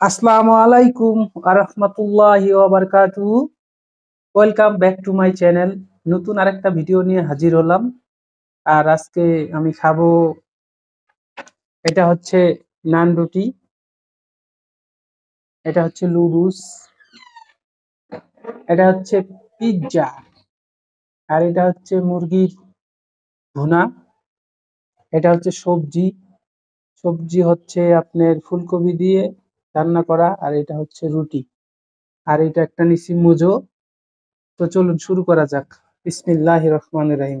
আসসালামু আলাইকুম আরহামতুল্লাহি ওয়াবারকাতু welcome back to my channel নতুন আরেকটা ভিডিও নিয়ে হাজির হলাম। আর আজকে আমি খাব, এটা হচ্ছে নান রুটি। এটা হচ্ছে লুডুস এটা হচ্ছে পিৎজা। আর এটা হচ্ছে মুরগির ভুনা। এটা হচ্ছে সবজি। সবজি হচ্ছে আপনার ফুলকপি দিয়ে রান্না করা, আর এটা হচ্ছে রুটি। আর এটা একটা নিচি মুজো। তো চলুন শুরু করা যাক। বিসমিল্লাহ রহমান রাহিম।